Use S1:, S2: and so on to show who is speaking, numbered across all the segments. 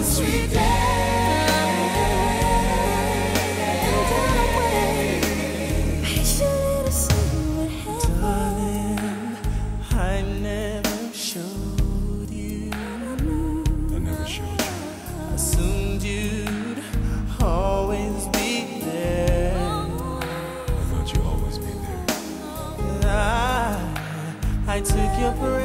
S1: I should assume what held
S2: them I never showed you.
S1: I never showed you
S2: I assumed you'd always be there I
S1: thought you always been there.
S2: I took your presence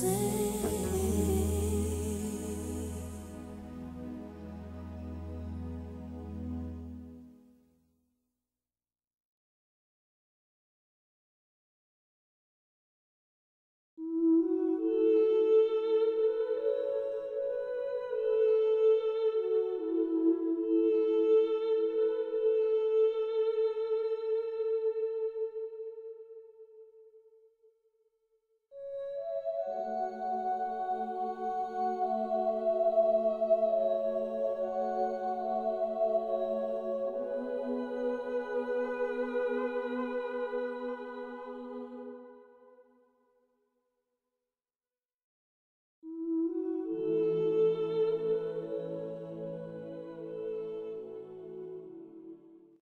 S1: say